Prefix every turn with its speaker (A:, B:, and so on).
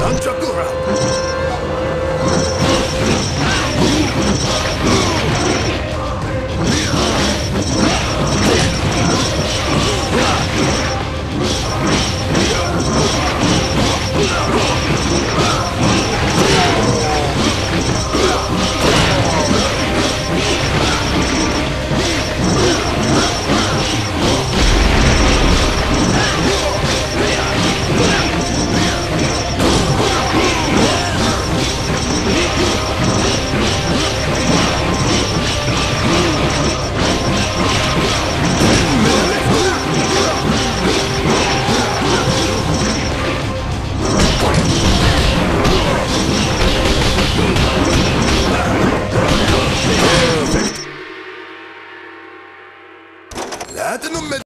A: なんじゃこら لا تنم